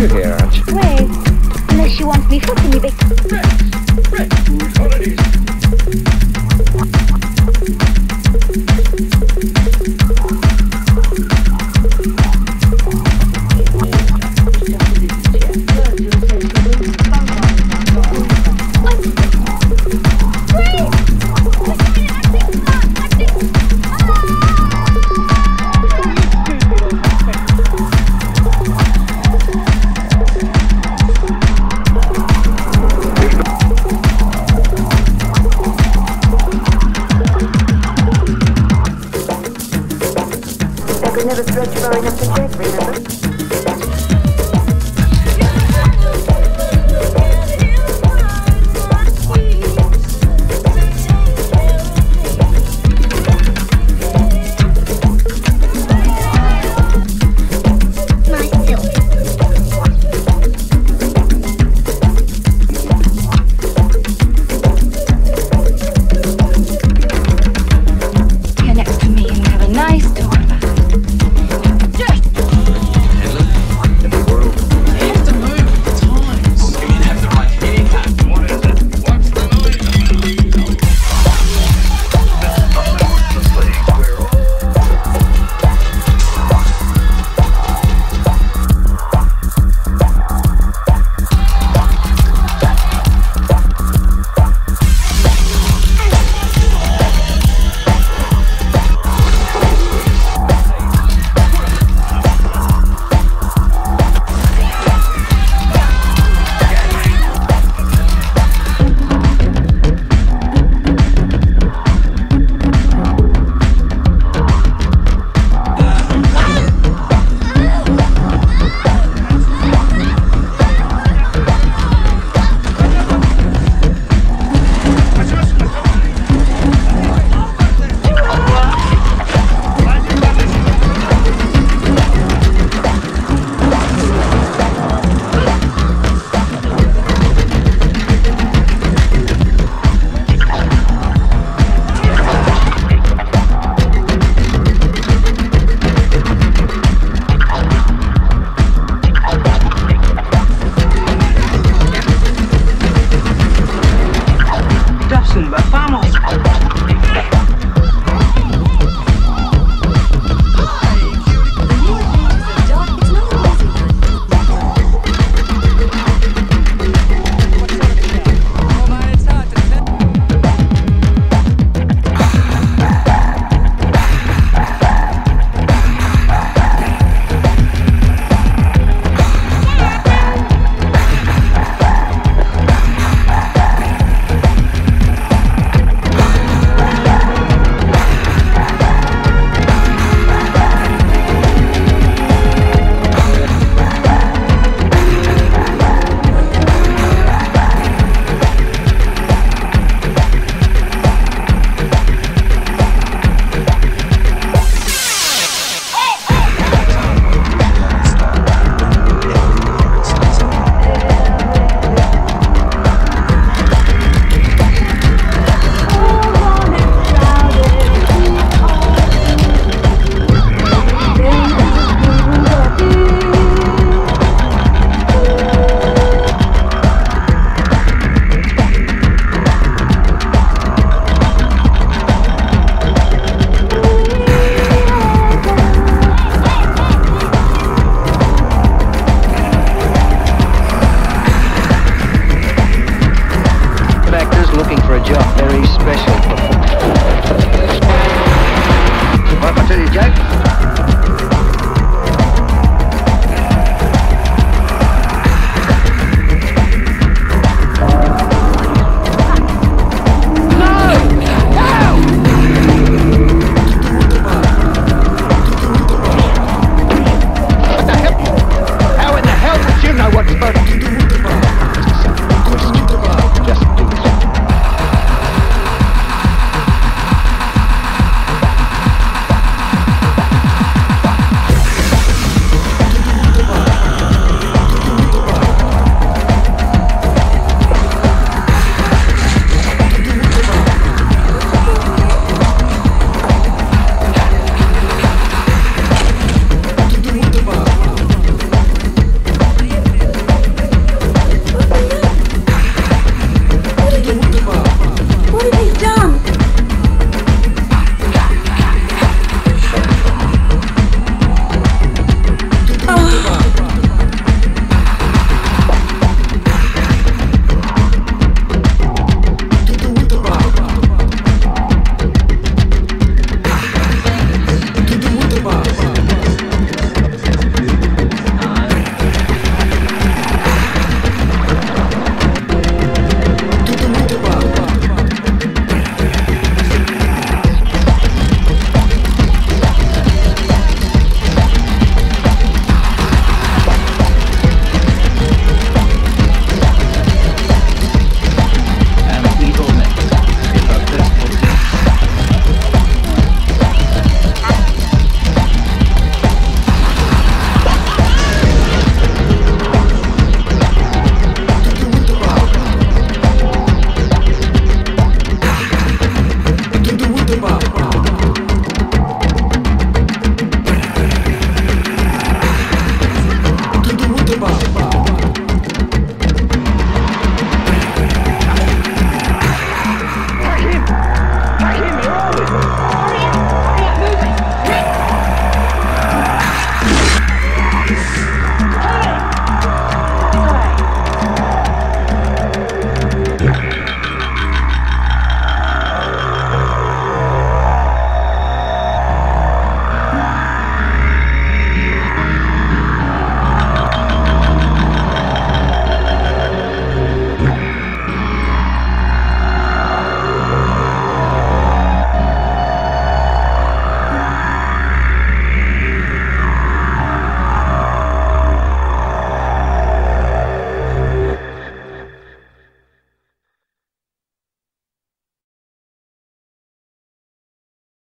You're here, aren't you? Wait, unless she wants me fucking you, bitch.